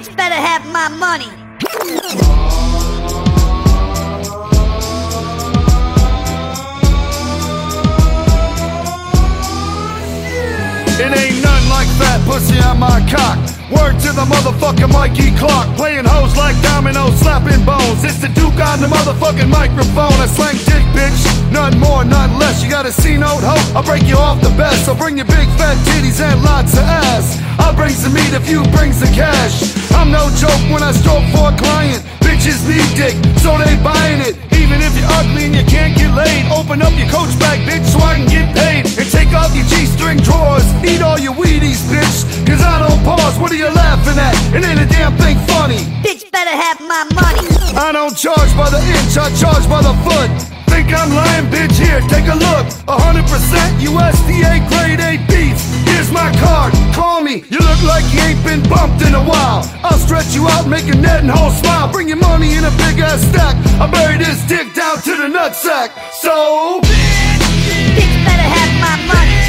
Bitch better have my money. It ain't nothing like fat pussy on my cock. Word to the motherfucking Mikey Clark. Playing hoes like dominoes, slapping bones. It's the Duke on the motherfucking microphone. I slang dick, bitch. Nothing more, nothing less. You got a C note, hoe? I'll break you off the best. I'll bring you big fat titties and lots of ass. I'll bring some meat if you bring some cash. I'm no joke when I stroke for a client. Bitches need dick, so they buying it. Even if you're ugly and you can't get laid, open up your coach bag, bitch, so I can get paid. And take off your G-string drawers. Eat all your Wheaties, bitch. Cause I don't pause. What are you laughing at? It ain't a damn thing funny. Bitch better have my money. I don't charge by the inch, I charge by the foot. Think I'm lying, bitch? Here, take a look. 100% USDA grade A beef. Here's my card, call me. You look like you ain't been bumped in a while. I'll stretch you out, make a net and whole smile. Bring your money in a big ass stack. I bury this dick down to the nutsack. So, Bitch better have my money.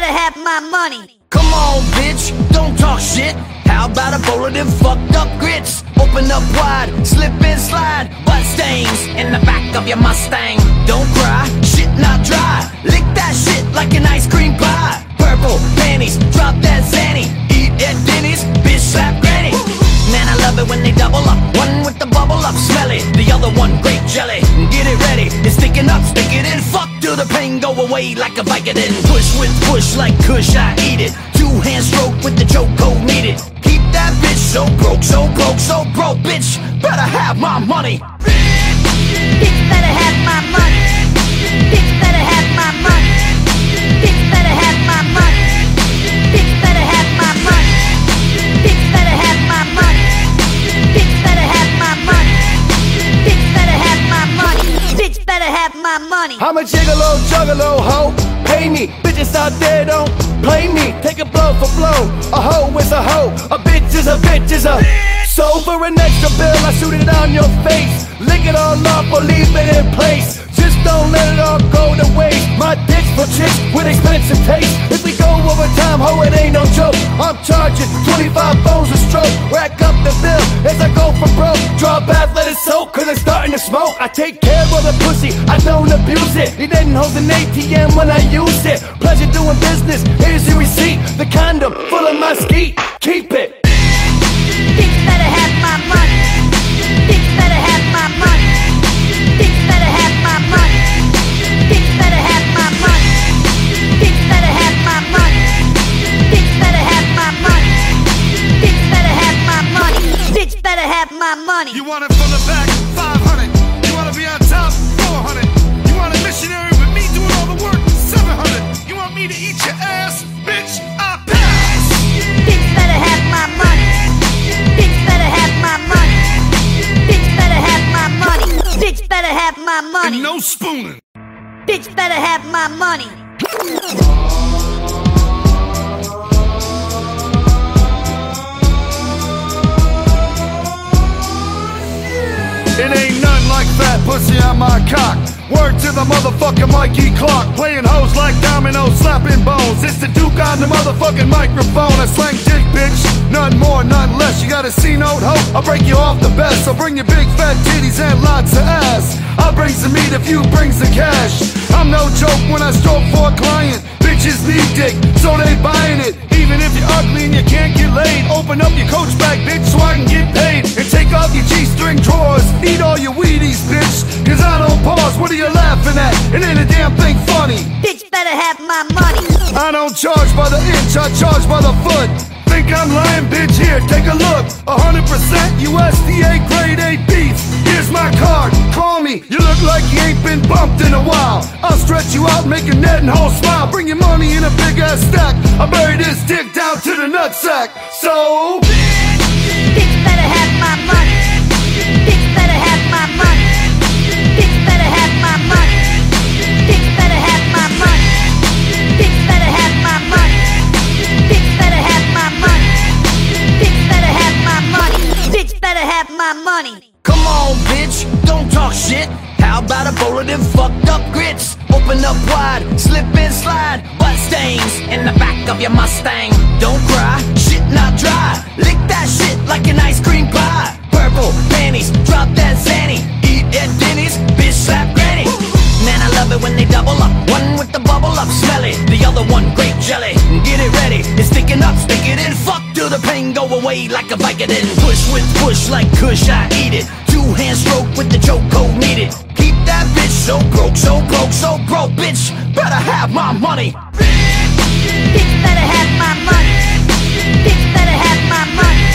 Better have my money. Come on, bitch, don't talk shit. How about a bowl of them fucked up grits? Open up wide, slip and slide. Butt stains in the back of your Mustang. Don't cry, shit not dry. Lick that shit like an ice cream pie. Purple panties, drop that zanny. Eat at Denny's, bitch slap granny. Love it when they double up. One with the bubble up, smell it. The other one, grape jelly. Get it ready, it's sticking up, stick it in. Fuck till the pain go away like a Vicodin. Push with push like Kush, I eat it. Two hand stroke with the chokehold needed. Keep that bitch so broke, so broke, so broke, bitch. Better have my money. Bitch better have my money. Money. I'm a gigolo, juggalo, hoe. Pay me, bitches out there don't play me. Take a blow for blow. A hoe is a hoe. A bitch is a bitch is a. So for an extra bill, I shoot it on your face. Lick it all up or leave it in place. Just don't let it all go to waste. My dick's for chicks with expensive taste. If we go over time, ho, it ain't no joke. I'm charging 25 bones a stroke. Rack up the bill as I go for broke. Draw a bath, let it soak, cause it's starting to smoke. I take care of the pussy, I don't abuse it. It didn't hold an ATM when I use it. Pleasure doing business, here's your receipt. The condom full of my skeet. Keep it. Bitch better have my money. Bitch better have my money. you want it from the back? 500. You wanna be on top? 400. You want a missionary with me doing all the work? 700. You want me to eat your ass? Bitch, I pass. Bitch better have my money. Bitch better have my money. Bitch better have my money. Bitch better have my money. And no spooning. Bitch better have my money. It ain't nothing like fat pussy on my cock. Word to the motherfucking Mikey Clark. Playing hoes like dominoes, slapping bones. It's the Duke on the motherfucking microphone. I slang dick, bitch. Nothing more, nothing less. You got a C note, hoe? I'll break you off the best. I'll bring you big fat titties and lots of ass. I'll bring some meat if you bring some cash. I'm no joke when I stroke for a client. Bitches need dick, so they buying it. Even if you're ugly and you can't get laid, open up your coach bag, bitch, so I can get paid. And take off your G-string drawers. Eat all your Wheaties, bitch. Cause I don't pause. What are you laughing at? It ain't a damn thing funny. Bitch better have my money. I don't charge by the inch, I charge by the foot. Think I'm lying, bitch? Here, take a look. 100% USDA grade A beef. Here's my card, call me. You look like you ain't been bumped in a while. I'll stretch you out, make a net and whole smile. Bring your money in a big ass stack. I bury this dick down to the nutsack. So, Bitch better have my money. Come on, bitch, don't talk shit. How about a bowl of them fucked up grits? Open up wide, slip and slide. Butt stains in the back of your Mustang. Don't cry, shit not dry. Lick that shit like an ice cream pie. Purple panties, drop that Zanny. Eat at Denny's, bitch slap granny. Man, I love it when they double up. One with the bubble up, smell it. The other one, grape jelly. Get it ready, it's sticking up, till the pain go away like a Vicodin. Push with push like Kush, I eat it. Two hand stroke with the choke code needed. Keep that bitch so broke, so broke, so broke, bitch. Better have my money. Bitch better have my money. Bitch better have my money.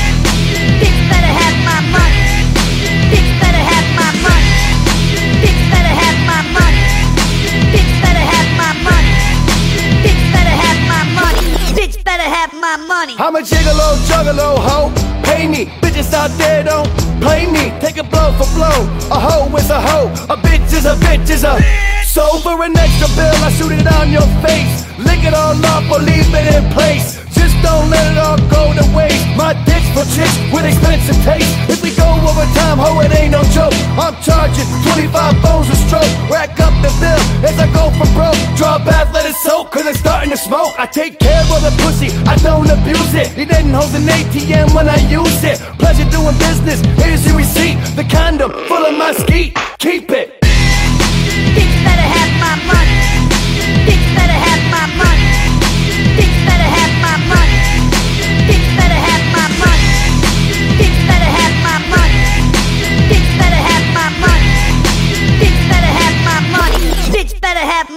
Juggalo, hoe. Pay me, bitches out there don't play me. Take a blow for blow. A hoe is a hoe. A bitch is a bitch is a. So for an extra bill, I shoot it on your face. Lick it all up or leave it in place. Just don't let it all go to waste. My dick's for chicks with expensive taste. If we go over time, ho, it ain't no joke. I'm charging 25 bones a stroke. Rack up the bill as I go for broke. Draw bath, let it soak, cause it's starting to smoke. I take care of the pussy, I don't abuse it. He didn't hold an ATM when I use it. Pleasure doing business, here's your receipt. The condom full of my skeet. Keep it. Bitch better have my money. Bitch better have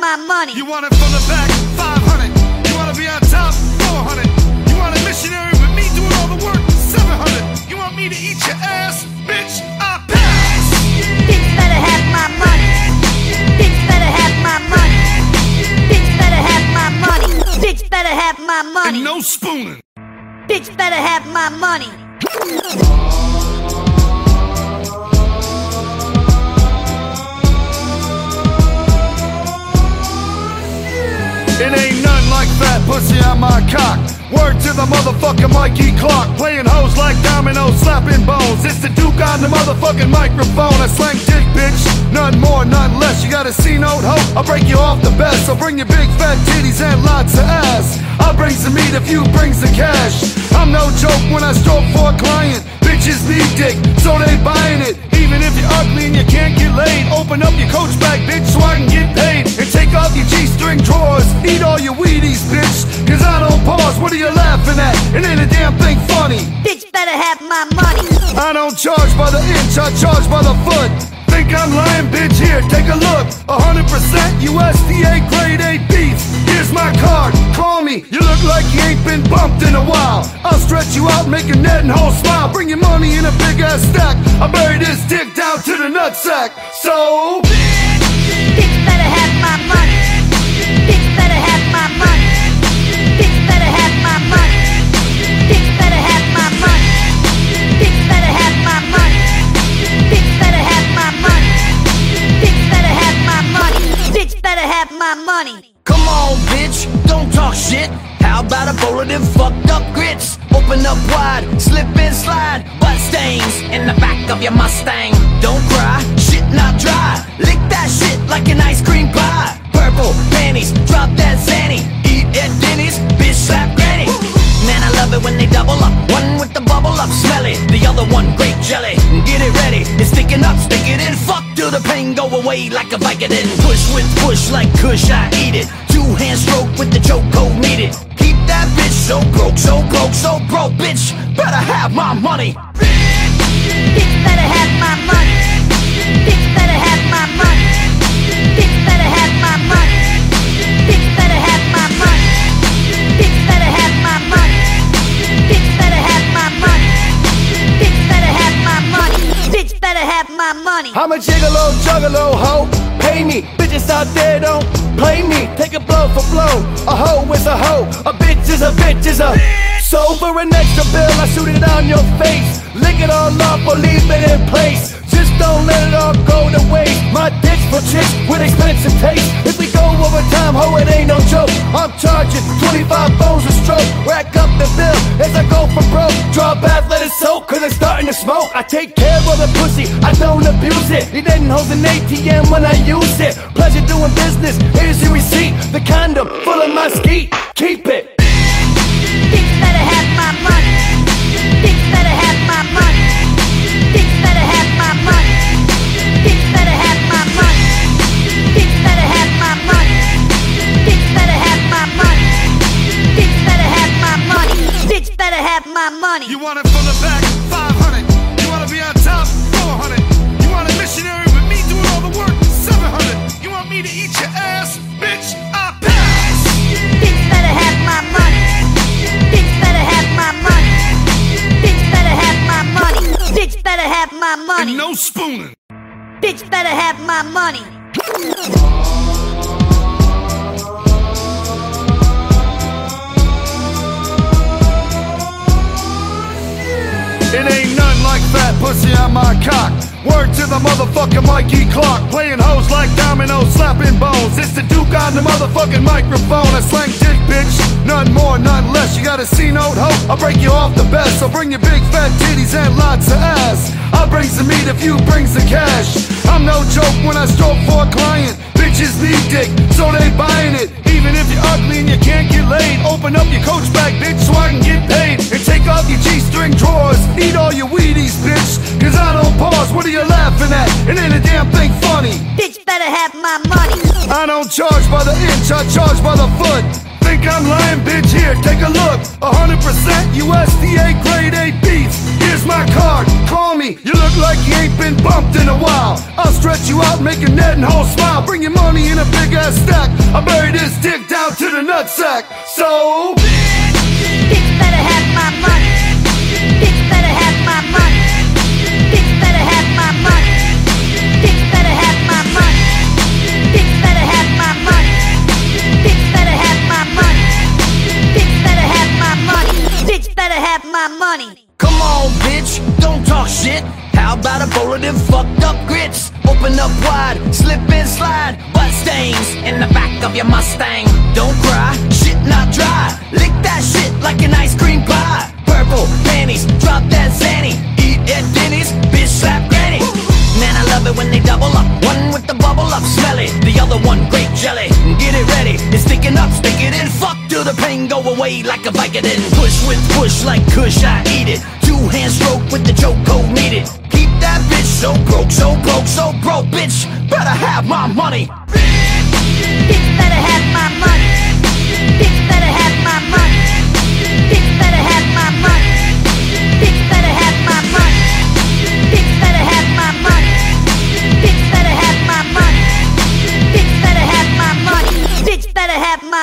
my money. You want it from the back, 500. You wanna be on top, 400. You want a missionary with me doing all the work, 700. You want me to eat your ass, bitch? I pass. Bitch better have my money. Bitch better have my money. Bitch better have my money. Bitch better have my money. And no spooning. Bitch better have my money. It ain't nothing like fat pussy on my cock. Word to the motherfucking Mikey Clark. Playing hoes like dominoes, slapping bones. It's the Duke on the motherfucking microphone. I slang dick, bitch. Nothing more, nothing less. You got a C note, ho? I'll break you off the best. I'll bring you big fat titties and lots of ass. I'll bring some meat if you bring the cash. I'm no joke when I stroke for a client. Bitches need dick, so they buying it. Even if you're ugly and you can't get laid, open up your coach bag, bitch, so I can get paid. And take off your G-string drawers. Eat all your Wheaties, bitch. Cause I don't pause. What are you laughing at? It ain't a damn thing funny. Bitch better have my money. I don't charge by the inch, I charge by the foot. Think I'm lying, bitch? Here, take a look. 100% USDA grade A beef. Here's my card. Call me. You look like you ain't been bumped in a while. I'll stretch you out, make a net and whole smile. Bring your money in a big ass stack. I bury this dick down to the nutsack. So. Bitch better have my money. My money. Come on, bitch, don't talk shit. How about a bowl of them fucked up grits? Open up wide, slip and slide. Butt stains in the back of your Mustang. Don't cry, shit not dry. Lick that shit like an ice cream pie. Purple panties, drop that Zanny. Eat at Denny's, bitch slap granny. Man, I love it when they double up. One with the bubble up, smell it. The other one, grape jelly. Get it ready, it's sticking up, stick it in. Fuck till the pain go away like a Vicodin. Push with push like Kush, I eat it. Two hand stroke with the choke code needed. Keep that bitch so broke, so broke, so broke, bitch. Better have my money. Bitch better have my money. Bitch better have my money. Better have my money. I'm a gigolo, juggalo, ho. Pay me, bitches out there don't play me. Take a blow for blow. A hoe is a hoe. A bitch is a bitch is a. So for an extra bill, I shoot it on your face. Lick it all up or leave it in place. Just don't let it all go to waste. My dick's for chicks with expensive taste. If we go over time, ho, it ain't no joke. I'm charging 25 bones a stroke. Rack up the bill as I go for broke. Draw bath, let it soak, cause it's starting to smoke. I take care of the pussy, I don't abuse it. He didn't hold an ATM when I use it. Pleasure doing business, here's your receipt. The condom full of my skeet. Keep it. Bitch better have my money. My money. You want it from the back, 500. You wanna be on top, 400. You want a missionary with me doing all the work, 700. You want me to eat your ass, bitch? I pass. Bitch better have my money. Bitch better have my money. Bitch better have my money. Bitch better have my money. And no spooning. Bitch better have my money. It ain't nothing like fat pussy on my cock. Word to the motherfucking Mikey Clark. Playing hoes like dominoes, slapping bones. It's the Duke on the motherfucking microphone. I slang dick, bitch. Nothing more, nothing less. You got a C note, hoe? I'll break you off the best. I'll bring you big fat titties and lots of ass. I'll bring some meat if you bring some cash. I'm no joke when I stroke for a client. Bitches need dick, so they buying it. Even if you're ugly and you can't get laid, open up your coach bag, bitch, so I can get paid. And take off your G-string drawers. Eat all your Wheaties, bitch. Cause I don't pause. What are you laughing at? It ain't a damn thing funny. Bitch better have my money. I don't charge by the inch, I charge by the foot. Think I'm lying, bitch? Here, take a look. 100% USDA grade A beef. Here's my card. Call me. You look like you ain't been bumped in a while. I'll stretch you out, make a net and whole smile. Bring your money in a big ass stack. I bury this dick down to the nutsack. So, Bitch better have my money. Bitch better have my money. Come on, bitch, don't talk shit. How about a bowl of them fucked up grits? Open up wide, slip and slide. Butt stains in the back of your Mustang. Don't cry, shit not dry. Lick that shit like an ice cream pie. Purple panties, drop that zanny. Eat at Denny's, bitch slap love it when they double up. One with the bubble up, smell it. The other one, grape jelly. Get it ready, it's sticking up, stick it in. Fuck till the pain go away like a Vicodin. Push with push like Kush, I eat it. Two hand stroke with the choke code needed. Keep that bitch so broke, so broke, so broke, bitch. Better have my money. Bitch better have my money. Bitch better have my money. Bitch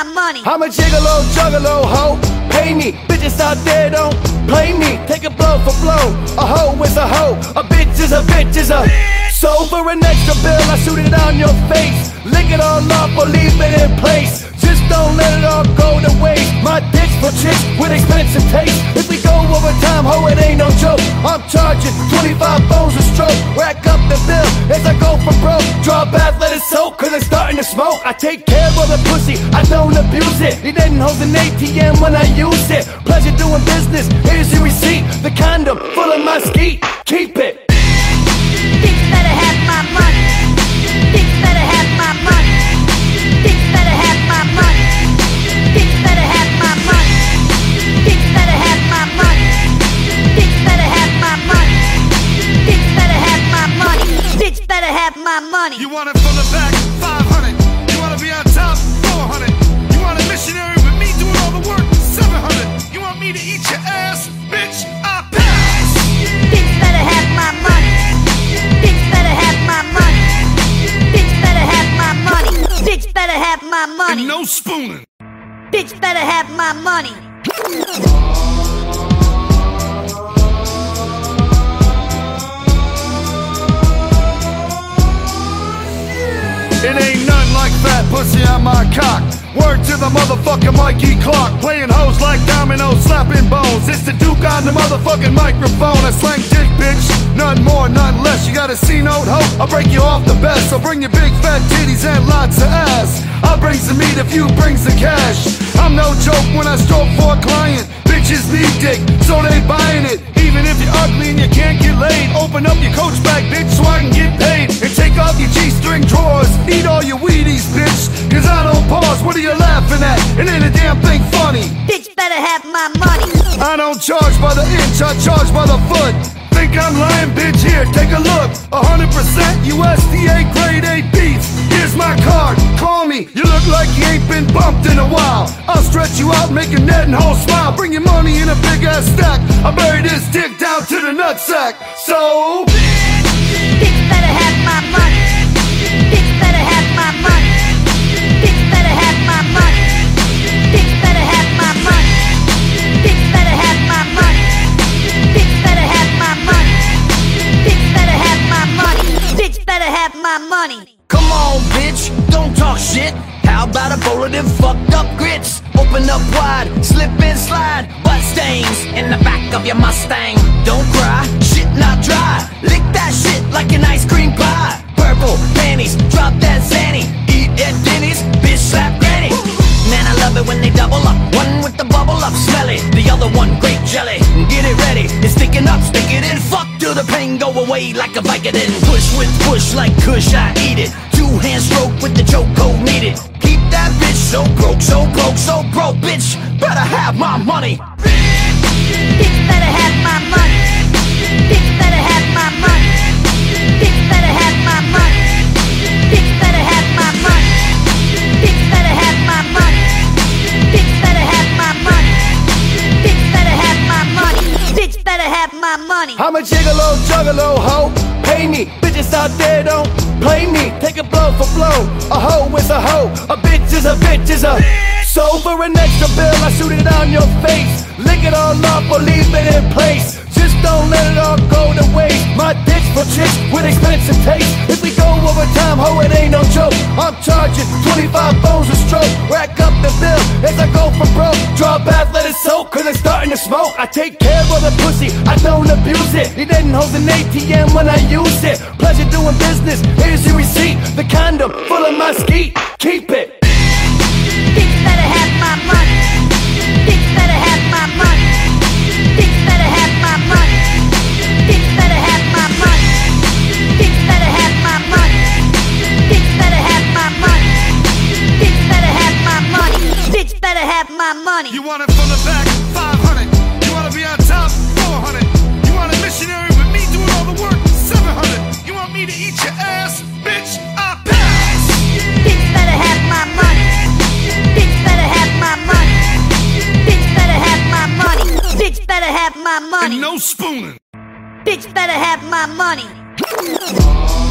my money. I'm a gigolo, juggalo, hoe. Pay me, bitches out there don't play me. Take a blow for blow. A hoe is a hoe. A bitch is a bitch is a. So for an extra bill, I shoot it on your face. Lick it all up or leave it in place. Chicks with expensive taste. If we go over time, ho, it ain't no joke. I'm charging 25 bones a stroke. Rack up the bill as I go for broke. Draw bath, let it soak, cause it's starting to smoke. I take care of the pussy, I don't abuse it. He didn't hold an ATM when I use it. Pleasure doing business, here's your receipt. The condom full of my skeet. Keep it. My money. you want it from the back, 500. You wanna be on top, 400. You want a missionary with me doing all the work, 700. You want me to eat your ass, bitch? I pass. Bitch better have my money. Bitch better have my money. Bitch better have my money. Bitch better have my money. And no spooning. Bitch better have my money. It ain't nothing like fat pussy on my cock. Word to the motherfucking Mikey Clark. Playing hoes like dominoes, slapping bones. It's the Duke on the motherfucking microphone. I slang dick, bitch. Nothing more, nothing less. You got a C note hope. I'll break you off the best. So bring your big fat titties and lots of ass. I'll bring some meat if you brings the cash. I'm no joke when I stroke for a client. Bitches need dick, so they buying it. Even if you're ugly and you can't get laid, open up your coach bag, bitch, so I can get paid. And take off your G-string drawers. Eat all your Wheaties, bitch. Cause I don't pause. What are you laughing at? It ain't a damn thing funny. Bitch better have my money. I don't charge by the inch, I charge by the foot. Think I'm lying, bitch? Here, take a look. 100% USDA grade A beef. Here's my card, call me. You look like you ain't been bumped in a while. I'll stretch you out, make a net and whole smile. Bring your money in a big ass stack. I bury this dick down to the nutsack. So, Bitch better have my money. Money. Come on, bitch, don't talk shit. How about a bowl of them fucked up grits? Open up wide, slip and slide. Butt stains in the back of your Mustang. Don't cry, shit not dry. Lick that shit like an ice cream pie. Purple panties, drop that Zanny. Eat at Denny's, bitch slap granny. Man, I love it when they double up. One with the bubble up, smell it. The other one, grape jelly. Get it ready, it's sticking up, stick it in. Till the pain go away like a Vicodin. Push with push like Kush, I eat it. Two hand stroke with the choke code needed. Keep that bitch so broke, so broke, so broke, bitch. Better have my money. Bitch better have my money. Bitch better have my money. Bitch better have my money. My money. I'm a gigolo, juggalo, hoe. Pay me, bitches out there don't play me. Take a blow for blow. A hoe is a hoe. A bitch is a bitch is a. So for an extra bill, I shoot it on your face. Lick it all up or leave it in place. Just don't let it all go to waste. My dick's for chicks with expensive taste. If we go over time, ho, it ain't no joke. I'm charging 25 bones a stroke. Rack up the bill as I go for broke. Draw bath, let it soak, cause it's starting to smoke. I take care of the pussy, I don't abuse it. He didn't hold an ATM when I use it. Pleasure doing business, here's your receipt. The condom full of my skeet. Keep it. Money. You want it from the back, 500. You want to be on top, 400. You want a missionary with me doing all the work, 700. You want me to eat your ass? Better have my money. And no spooning. Bitch better have my money.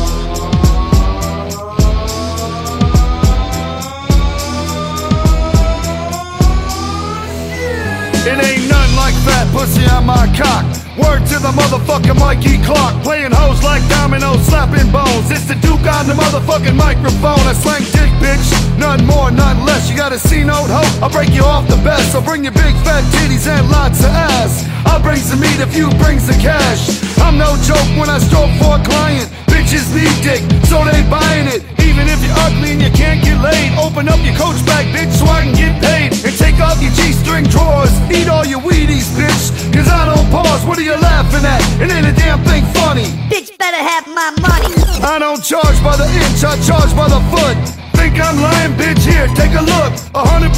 It ain't nothing like fat pussy on my cock. Word to the motherfucking Mikey Clark. Playing hoes like dominoes, slapping bones. It's the Duke on the motherfucking microphone. I slang dick, bitch. Nothing more, nothing less. You got a C note, ho? I'll break you off the best. So bring you big fat titties and lots of ass. I'll bring some meat if you brings the cash. I'm no joke when I stroke for a client. Bitches need dick, so they buying it. Even if you're ugly and you can't get laid, open up your coach bag, bitch, so I can get paid. And take off your G-string drawers. Eat all your Wheaties, bitch. Cause I don't pause. What are you laughing at? It ain't a damn thing funny. Bitch better have my money. I don't charge by the inch, I charge by the foot. Think I'm lying, bitch? Here, take a look. 100%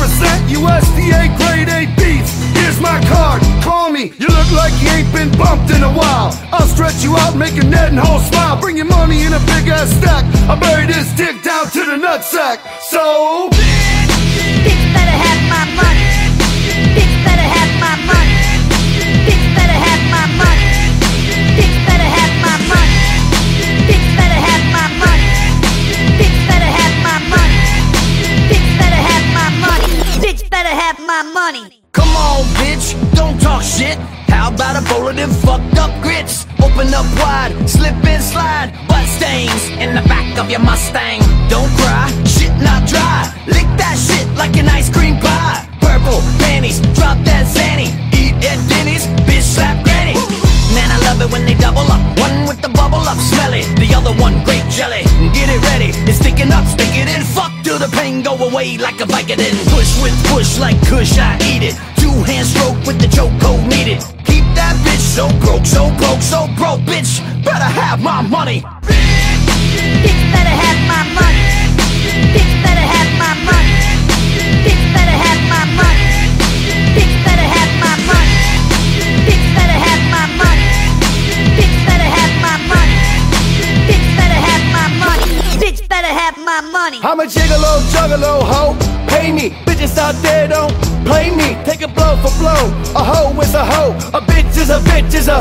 USDA grade A beef. Here's my card, call me. You look like you ain't been bumped in a while. I'll stretch you out, make a net and whole smile. Bring your money in a big ass stack. I bury this dick down to the nutsack. So, them fucked up grits? Open up wide, slip and slide. Butt stains in the back of your Mustang. Don't cry, shit not dry. Lick that shit like an ice cream pie. Purple panties, drop that Zanny. Eat at Denny's, bitch slap granny. Man, I love it when they double up. One with the bubble up smelly, the other one grape jelly. Get it ready, it's sticking up, stick it in. Fuck till the pain go away like a Vicodin. Push with push like Kush, I eat it. Two hand stroke with the choke code needed. That bitch so broke, so broke, so broke, bitch. Better have my money. Bitch better have my money. Bitch better have my money. Better have my money. I'm a gigolo, juggalo, ho. Pay me, bitches out there don't play me. Take a blow for blow. A hoe is a hoe. A bitch is a bitch is a.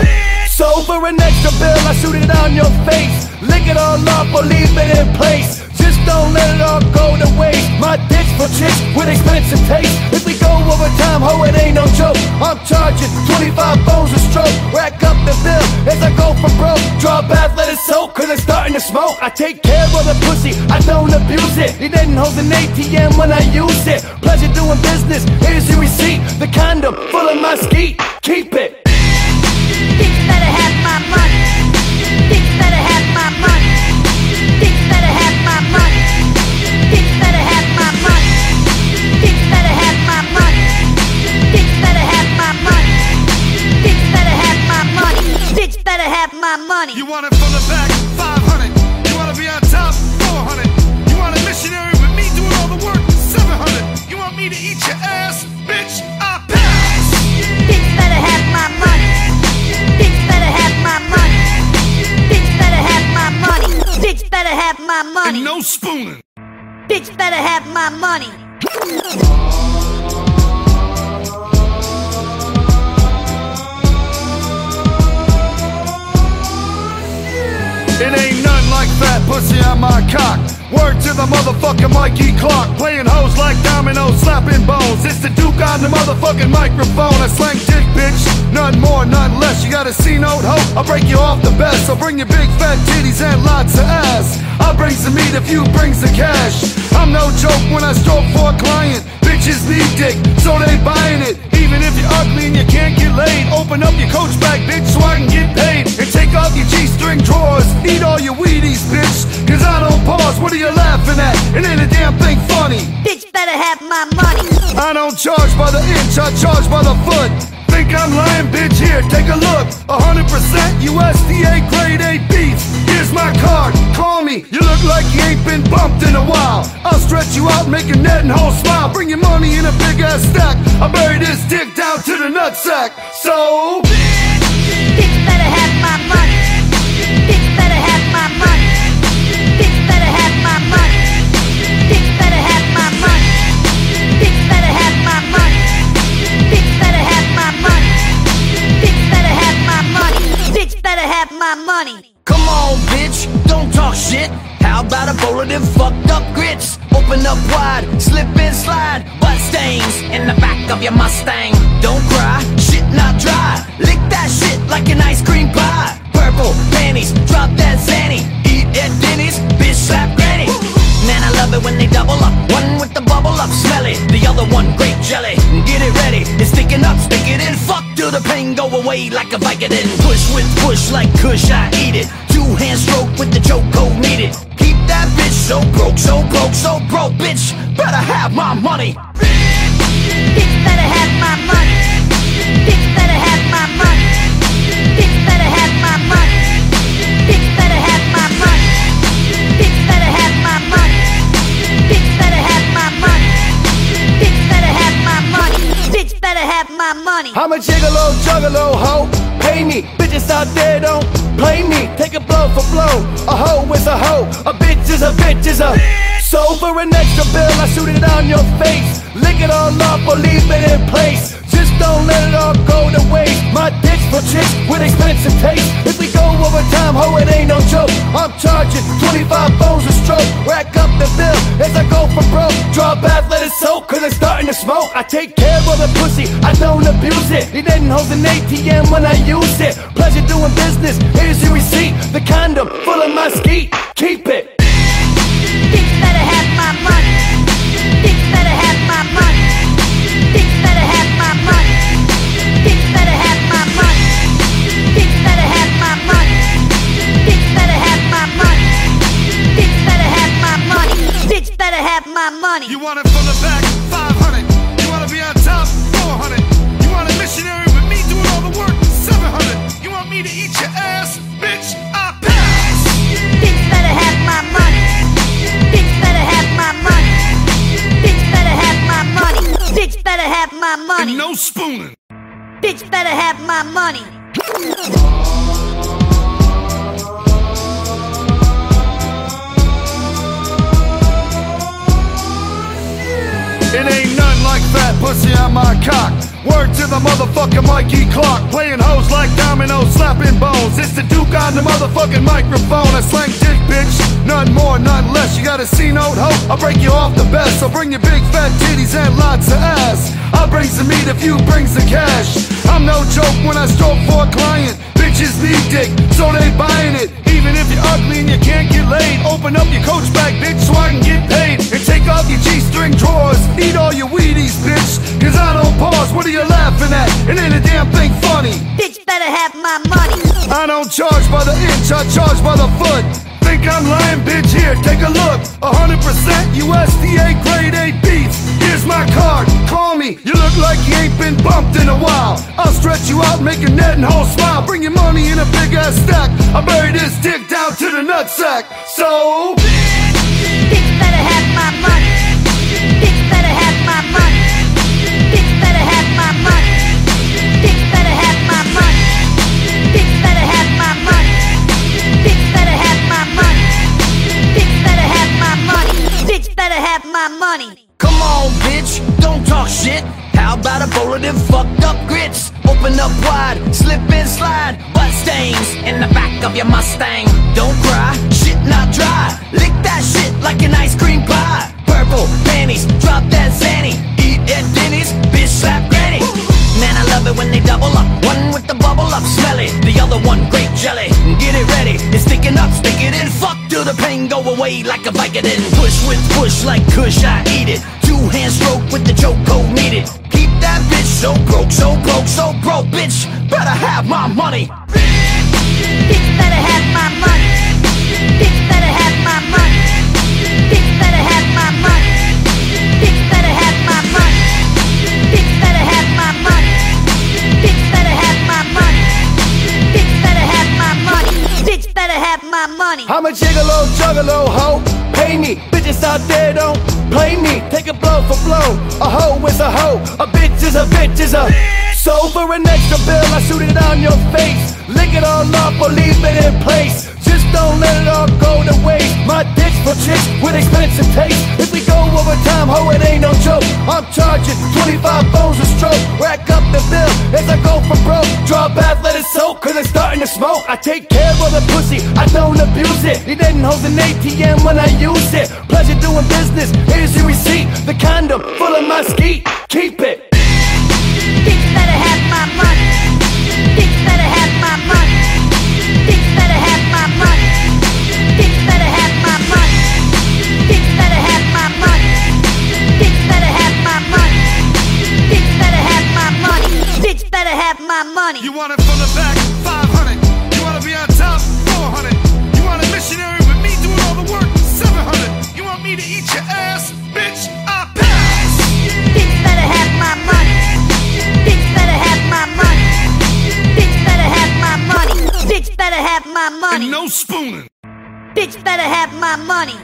So for an extra bill, I shoot it on your face. Lick it all up or leave it in place. Just don't let it all go to waste. My dick's for chicks with expensive taste. If we go over time, ho, it ain't no joke. I'm charging 25 bones a stroke. Rack up the bill as I go for broke. Draw bath, let it soak, cause it's starting to smoke. I take care of the pussy, I don't abuse it. It didn't hold an ATM when I use it. Pleasure doing business, here's your receipt. The condom full of my skeet. Keep it. Bitch better have my money. Like dominoes, slapping bones. It's the Duke on the motherfucking microphone. I slang dick, bitch. Nothing more, nothing less. You got a C note, hoe? I'll break you off the best. I'll bring you big fat titties and lots of ass. I'll bring some meat if you bring some cash. I'm no joke when I stroke for a client. Bitches need dick, so they buying it. Even if you're ugly and you can't get laid, open up your coach bag, bitch, so I can get paid. And take off your G-string drawers. Eat all your Wheaties, bitch. Cause I don't pause. What are you laughing at? It ain't a damn thing funny. Bitch better have my money. I don't charge by the inch, I charge by the foot. Think I'm lying, bitch? Here, take a look. 100% USDA grade A beef. Here's my card. Call me. You look like you ain't been bumped in a while. I'll stretch you out, make a net and whole smile. Bring your money in a big ass stack. I bury this dick down to the nutsack. So. Bitch better have my money. My money. Come on, bitch, don't talk shit. How about a bowl of them fucked up grits? Open up wide, slip and slide. Butt stains in the back of your Mustang. Don't cry, shit not dry. Lick that shit like an ice cream pie. Purple panties, drop that zanny. Eat at Denny's, bitch slap granny. Love it when they double up. One with the bubble up, smelly. The other one, grape jelly. Get it ready, it's sticking up, stick it in. Fuck till the pain go away like a Vicodin. Push with push like Kush, I eat it. Two hand stroke with the choke code needed. Keep that bitch so broke, so broke, so broke, bitch. Better have my money. Bitch better have my money. Bitch better have my money. Bitch better have my money. Bitch better my money. I'm a gigolo, juggalo, hoe. Pay me, bitches out there don't play me. Take a blow for blow. A hoe is a hoe. A bitch is a bitch is a. So for an extra bill, I shoot it on your face. Lick it all up or leave it in place. Just don't let it all go to waste. My dick's for chicks with expensive taste. If we go over time, ho, it ain't no joke. I'm charging 25 bones a stroke. Rack up the bill as I go for broke. Draw bath, let it soak, cause it's starting to smoke. I take care of the pussy, I don't abuse it. It didn't hold an ATM when I use it. Pleasure doing business, here's your receipt. The condom full of my skeet. Keep it. Bitch better have my money. Bitch better money. You want it from the back, 500. You wanna be on top, 400. You want a missionary with me doing all the work, 700. You want me to eat your ass, bitch? I pass. Bitch better have my money. Bitch better have my money. Bitch better have my money. Bitch better have my money. And no spooning. Bitch better have my money. It ain't nothing like fat pussy on my cock. Word to the motherfucking Mikey Clark. Playing hoes like dominoes, slapping bones. It's the Duke on the motherfucking microphone. I slang dick, bitch. None more, none less. You got a C note, hoe? I'll break you off the best. I'll bring you big fat titties and lots of ass. I'll bring some meat if you bring some cash. I'm no joke when I stroke for a client. Bitches need dick, so they buying it. Even if you're ugly and you can't get laid, open up your coach bag, bitch, so I can get paid. And take off your G-string drawers. Eat all your Wheaties, bitch. Cause I don't pause. What are you laughing at? It ain't a damn thing funny. Bitch better have my money. I don't charge by the inch, I charge by the foot. Think I'm lying, bitch? Here, take a look. 100% USDA grade A beef. Here's my card, call me. You look like you ain't been bumped in a while. I'll stretch you out, make a net and whole smile. Bring your money in a big ass stack. I bury this dick down to the nutsack. So, Bitch better have my money. My money. Come on, bitch, don't talk shit. How about a bowl of them fucked up grits? Open up wide, slip and slide. Butt stains in the back of your Mustang. Don't cry, shit not dry. Lick that shit like an ice cream pie. Purple panties, drop that Zanny. Eat at Denny's, bitch slap granny. Man, I love it when they double up. One with the bubble up, smell it. The other one, grape jelly. Get it ready, it's sticking up, stick it in. Fuck till the pain go away like a Vicodin. Push with push like Kush, I eat it. Two hand stroke with the choke code needed. Keep that bitch so broke, so broke, so broke, bitch. Better have my money. Bitch better have my money. Bitch better have my money. Bitch better have my money. Bitch better have my money. Bitch better have my money. Bitch better have my money. Bitch better have my money. Bitch better have my money. I'm a gigolo, juggalo, hoe. Pay me, bitches out there don't play me. Take a blow for blow. A hoe is a hoe. A bitch is a bitch is a. So for an extra bill, I shoot it on your face. Lick it all up or leave it in place. Just don't let it all go to waste. My dick's for chicks with expensive taste. If we go over time, ho, it ain't no joke. I'm charging 25 bones a stroke. Rack up the bill as I go for broke. Draw bath, let it soak, cause it's starting to smoke. I take care of the pussy, I don't abuse it. He didn't hold an ATM when I use it. Pleasure doing business, here's your receipt. The condom full of my skeet. Keep it. Money. You want it from the back, 500. You want to be on top, 400. You want a missionary with me doing all the work, 700. You want me to eat your ass? Spooning. Bitch better have my money.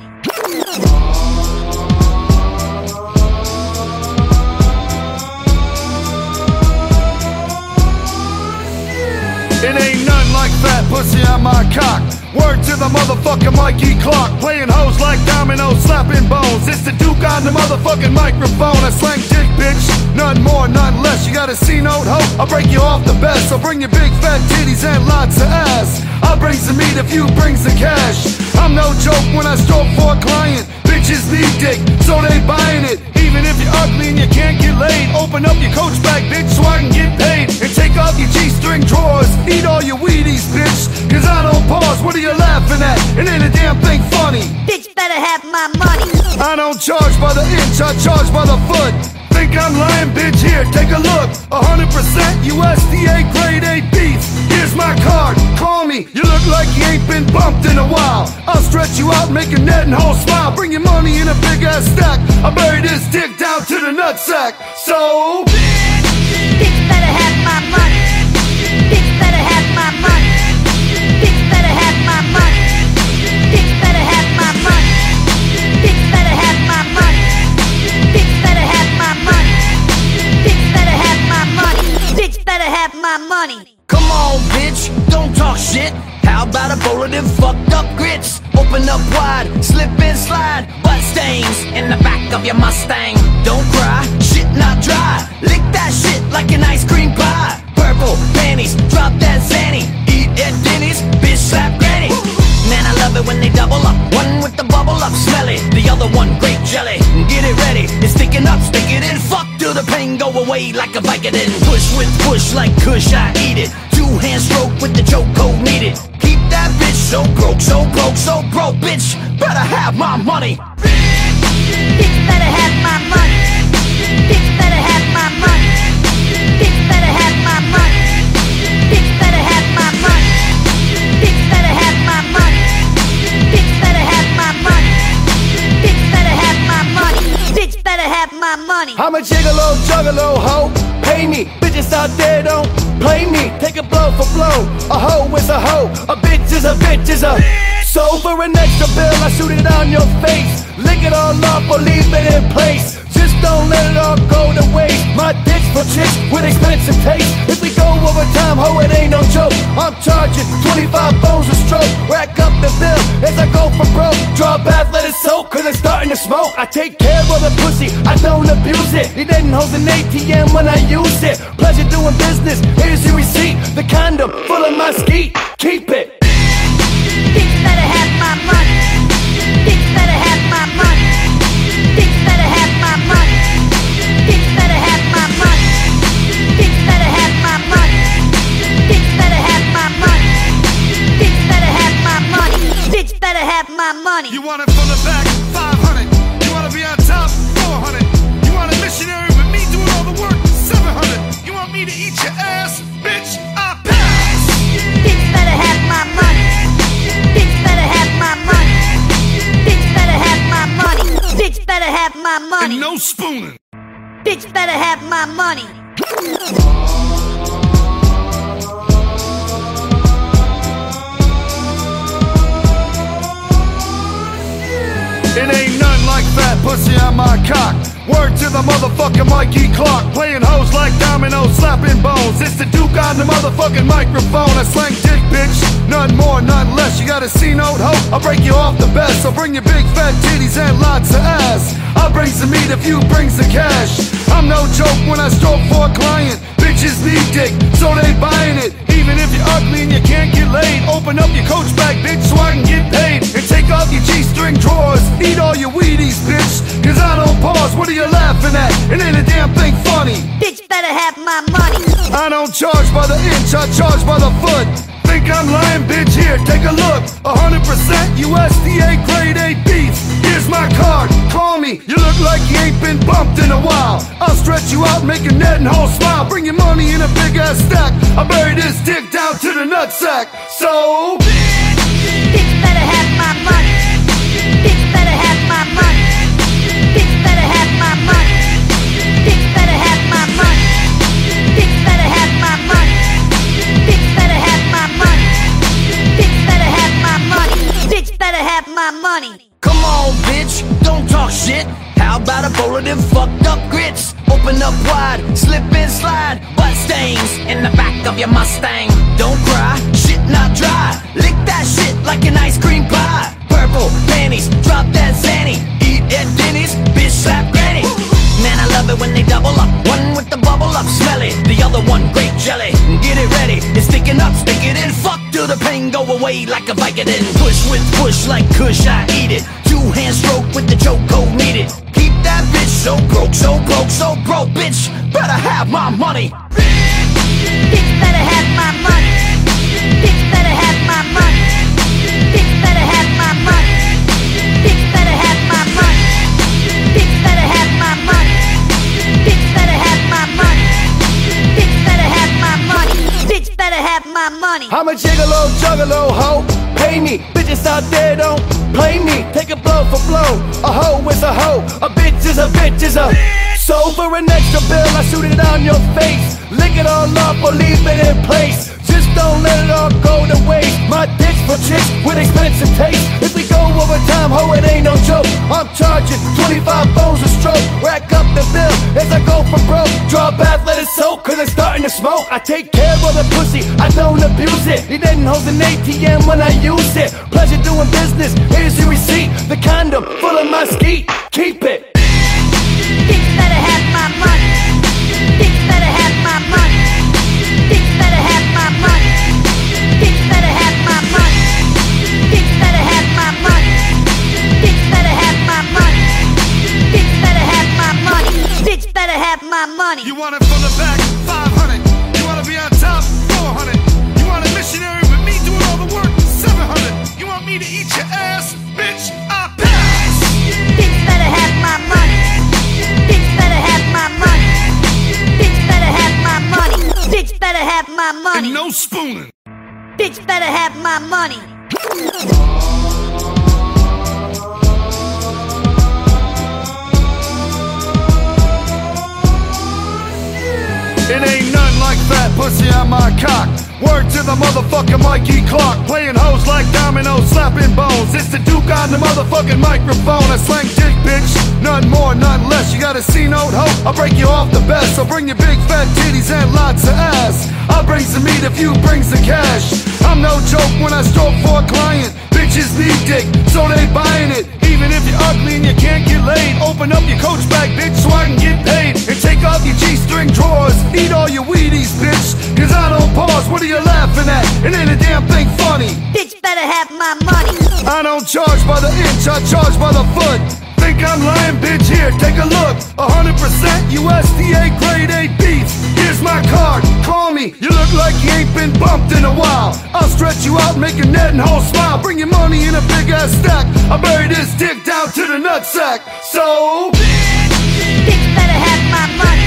It ain't nothing like fat pussy on my cock. Word to the motherfucking Mikey Clark. Playing hoes like dominoes, slapping bones. It's the Duke on the motherfucking microphone. I slang dick, bitch. None more, none less. You got a C note, hoe? I'll break you off the best. I'll bring you big fat titties and lots of ass. I'll bring some meat if you bring the cash. I'm no joke when I stroke for a client. Bitches need dick, so they buying it. Even if you're ugly and you can't get laid, open up your coach bag, bitch, so I can get paid. And take off your G-string drawers. Eat all your Wheaties, bitch. Cause I don't pause. What are you laughing at? It ain't a damn thing funny. Bitch better have my money. I don't charge by the inch, I charge by the foot. Think I'm lying, bitch? Here, take a look. 100% USDA grade A beef. Here's my card. Call me. You look like you ain't been bumped in a while. I'll stretch you out, make a net and whole smile. Bring your money in a big ass stack. I bury this dick down to the nutsack. So. Bitch better have my money. My money. Come on, bitch, don't talk shit. How about a bowl of them fucked up grits? Open up wide, slip and slide. Butt stains in the back of your Mustang. Don't cry, shit not dry. Lick that shit like an ice cream pie. Purple panties, drop that Zanny. Eat at Denny's, bitch slap granny. Man, I love it when they double up. One with the bubble up, smell it. The other one, grape jelly. Get it ready, it's sticking pain go away like a Vicodin. Push with push like Kush, I eat it. Two hand stroke with the choke code needed. Keep that bitch so broke, so broke, so broke, bitch. Better have my money. Bitch better have my money. Bitch better have my money. I'm a gigolo, juggalo, hoe. Pay me, bitches out there don't play me. Take a blow for blow. A hoe is a hoe. A bitch is a bitch is a. So for an extra bill, I shoot it on your face. Lick it all off or leave it in place. Just don't let it all go to waste. My dick's for chicks with expensive taste. If we go over time, ho, it ain't no joke. I'm charging 25 bones a stroke. Rack up the bill as I go for broke. Draw bath, let it soak, cause it's starting to smoke. I take care of the pussy, I don't abuse it. It didn't hold an ATM when I use it. Pleasure doing business, here's your receipt. The condom full of my skeet. Keep it. Bitch better have my money. My money. You want it from the back, 500. You want to be on top, 400. You want a missionary with me doing all the work, 700. You want me to eat your ass, bitch? I pass. Bitch better have my money. Bitch better have my money. Bitch better have my money. Bitch better have my money. And no spooning. Bitch better have my money. My cock. Word to the motherfucking Mikey Clark. Playing hoes like dominoes, slapping bones. It's the Duke on the motherfucking microphone. I slang dick, bitch. None more, none less. You got a C note, hoe? I'll break you off the best. I'll bring you big fat titties and lots of ass. I'll bring some meat if you bring some cash. I'm no joke when I stroke for a client. Bitches need dick, so they buying it. Even if you're ugly and you can't get laid, open up your coach bag, bitch, so I can get paid. And take off your G-string drawers. Eat all your Wheaties, bitch. Cause I don't pause. What are you laughing at? It ain't a damn thing funny. Bitch better have my money. I don't charge by the inch, I charge by the foot. Think I'm lying, bitch? Here, take a look. 100% USDA grade A beef. Here's my card. Call me. You look like you ain't been bumped in a while. I'll stretch you out, make a net and whole smile. Bring your money in a big ass stack. I bury this dick down to the nutsack. So. Bitch better have my money. Better have my money. Come on, bitch, don't talk shit. How about a bowl of them fucked up grits? Open up wide, slip and slide. Butt stains in the back of your Mustang. Don't cry, shit not dry. Lick that shit like an ice cream pie. Purple panties, drop that Zanny. Eat at Denny's, bitch slap granny. Love it when they double up. One with the bubble up, smell it. The other one, grape jelly. Get it ready, it's sticking up, stick it in. Fuck till the pain go away like a Vicodin. Push with push like Kush, I eat it. Two hand stroke with the choke code needed. Keep that bitch so broke, so broke, so broke, bitch. Better have my money. I'm a gigolo, juggalo, hoe. Pay me, bitches out there don't play me. Take a blow for blow. A hoe is a hoe, a bitch is a bitch is a. So for an extra bill, I shoot it on your face. Lick it all up or leave it in place. Just don't let it all go to waste. My dick's for chicks with expensive taste. If we go over time, ho, it ain't no joke. I'm charging 25 bones a stroke. Rack up the bill as I go for broke. Draw a bath, let it soak, cause it's starting to smoke. I take care of the pussy, I don't abuse it. It didn't hold an ATM when I use it. Pleasure doing business, here's your receipt. The condom full of my skeet. Keep it. Bitch better have have my money. You want it from the back, 500. You wanna be on top, 400. You want a missionary with me doing all the work, 700. You want me to eat your ass, bitch? I pass. Bitch better have my money. Bitch better have my money. Bitch better have my money. Bitch better have my money. And no spooning. Bitch better have my money. It ain't nothing like fat pussy on my cock. Word to the motherfucking Mikey Clark. Playing hoes like dominoes, slapping bones. It's the Duke on the motherfucking microphone. I slang dick, bitch. Nothing more, nothing less. You got a C note, hoe? I'll break you off the best. I'll bring you big fat titties and lots of ass. I'll bring some meat if you bring some cash. I'm no joke when I stroke for a client. Bitches need dick, so they buying it. Even if you're ugly and you can't get laid, open up your coach bag, bitch, so I can get paid. And take off your G-string drawers. Eat all your Wheaties, bitch. Cause I don't pause. What are you laughing at? It ain't a damn thing funny. Bitch better have my money. I don't charge by the inch, I charge by the foot. Think I'm lying, bitch? Here, take a look. 100% USDA grade A beef. Here's my card, call me. You look like you ain't been bumped in a while. I'll stretch you out, make a net and whole smile. Bring your money in a big ass stack. I bury this dick down to the nutsack. So, Bitch, Bitch better have my money.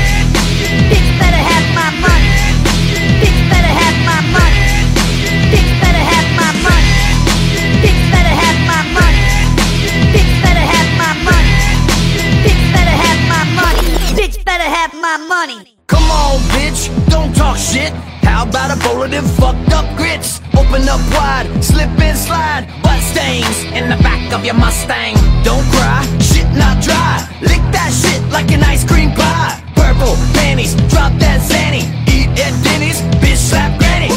My money. Come on, bitch, don't talk shit. How about a bowl of them fucked up grits? Open up wide, slip and slide. Butt stains in the back of your Mustang. Don't cry, shit not dry. Lick that shit like an ice cream pie. Purple panties, drop that Zanny. Eat at Denny's, bitch slap granny.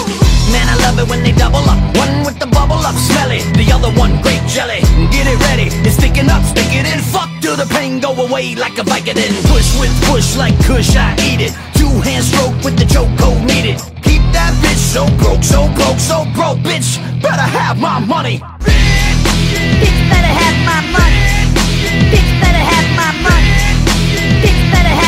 Man, I love it when they double up. One with the bubble up, smell it. The other one, grape jelly. Get it ready, it's sticking up, till the pain go away like a Vicodin. Push with push like Kush, I eat it. Two hand stroke with the choke code needed. Keep that bitch so broke, so broke, so broke, bitch. Better have my money. Bitch better have my money. Bitch better have my money. Bitch better have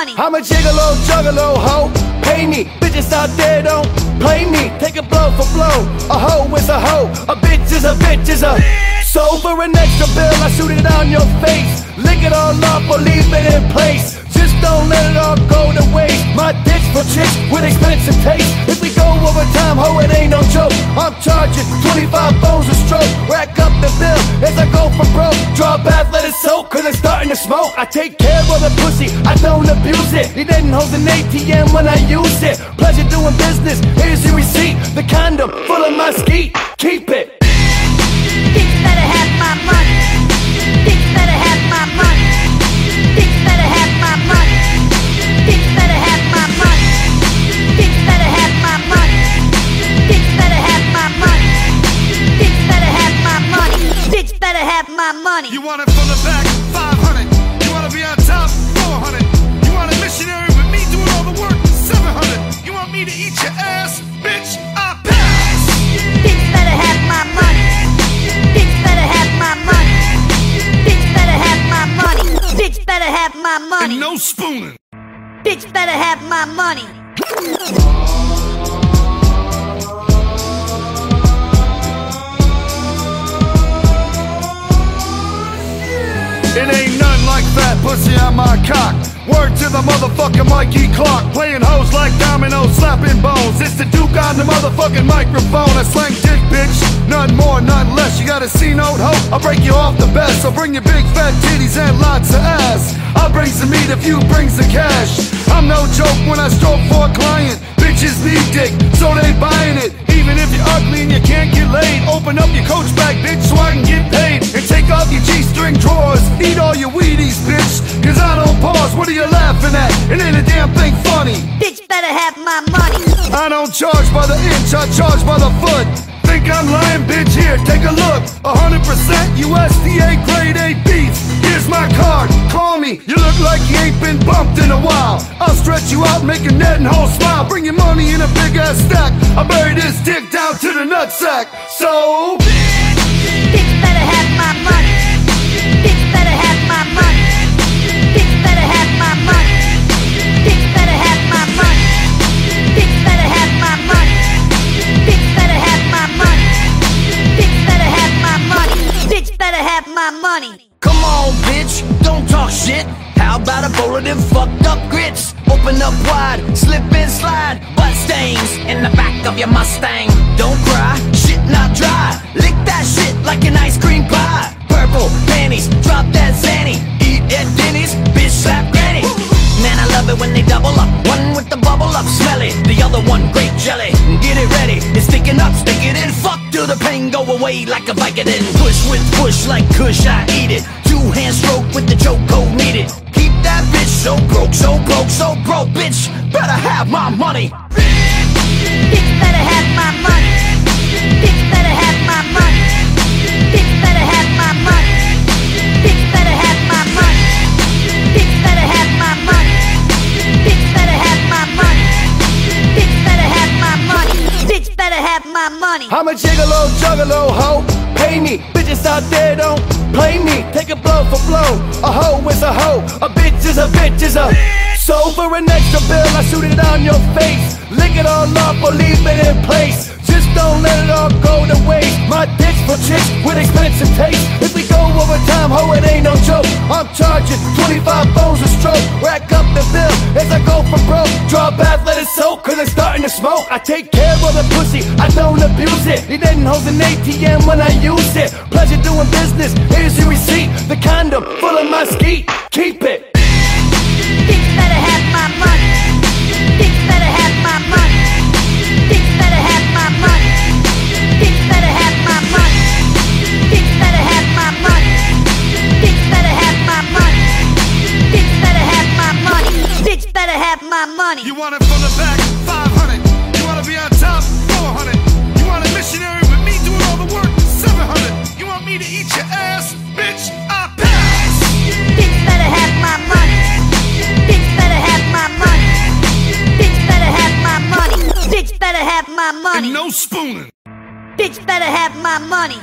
money. I'm a gigolo, juggalo, hoe. Pay me, bitches out there don't play me. Take a blow for blow. A hoe is a hoe, a bitch is a bitch is a. So for an extra bill, I shoot it on your face. Lick it all up or leave it in place. Just don't let it all go to waste. My dick's for chicks with expensive taste. If we go over time, ho, it ain't no joke. I'm charging 25 bones a stroke. Rack up the bill as I go for broke. Draw bath, let it soak, cause it's starting to smoke. I take care of the pussy, I don't abuse it. It didn't hold an ATM when I use it. Pleasure doing business, here's your receipt. The condom full of my skeet. Keep it. Money. You want it from the back, 500. You want to be on top, 400. You want a missionary with me doing all the work, 700. You want me to eat your ass, bitch? I pass. Bitch better have my money. Bitch better have my money. Bitch better have my money. Bitch better have my money. And no spooning. Bitch better have my money. It ain't nothing like fat pussy on my cock. Word to the motherfucking Mikey Clark. Playing hoes like dominoes, slapping bones. It's the Duke on the motherfucking microphone. I slang dick, bitch. Nothing more, nothing less. You got a C note, hoe? I'll break you off the best. I'll bring you big fat titties and lots of ass. I'll bring some meat if you brings the cash. I'm no joke when I stroke for a client. Bitches need dick, so they buying it. Even if you're ugly and you can't get laid, open up your coach bag, bitch, so I can get paid. Off your G-string drawers. Eat all your Wheaties, bitch. Cause I don't pause. What are you laughing at? It ain't a damn thing funny. Bitch better have my money. I don't charge by the inch, I charge by the foot. Think I'm lying, bitch? Here, take a look. 100% USDA grade A beef. Here's my card. Call me. You look like you ain't been bumped in a while. I'll stretch you out, make a net and whole smile. Bring your money in a big ass stack. I bury this dick down to the nutsack. So. Bitch Come on, bitch, don't talk shit. How about a bowl of them fucked up grits? Open up wide, slip and slide. Butt stains in the back of your Mustang. Don't cry, not dry. Lick that shit like an ice cream pie. Purple panties, drop that Zanny. Eat at Denny's, bitch slap granny. Man, I love it when they double up. One with the bubble up, smell it. The other one, grape jelly. Get it ready, it's sticking up, stick it in. Fuck till the pain go away like a Vicodin. Push with push like Kush, I eat it. Two hand stroke with the choke code needed. Keep that bitch so broke, so broke, so broke. Bitch better have my money. Bitch better have my money. I'm a gigolo, oh, juggalo, oh, hoe. Pay me, bitches out there don't play me. Take a blow for blow. A hoe is a hoe. A bitch is a bitch is a. So for an extra bill, I shoot it on your face. Lick it all off or leave it in place. Just don't let it all go to waste. My dick's for chicks with expensive taste. If we go over time, ho, it ain't no joke. I'm charging 25 bones a stroke. Rack up the bill as I go for broke. Draw bath, let it soak, cause it's starting to smoke. I take care of the pussy, I don't abuse it. He didn't hold an ATM when I use it. Pleasure doing business, here's your receipt. The condom full of my skeet. Keep it. Bitch better have my money. My money. You want it from the back, 500. You want to be on top, 400. You want a missionary with me doing all the work, 700. You want me to eat your ass, bitch? I pass. Bitch better have my money. Bitch better have my money. Bitch better have my money. Bitch better have my money. And no spooning. Bitch better have my money.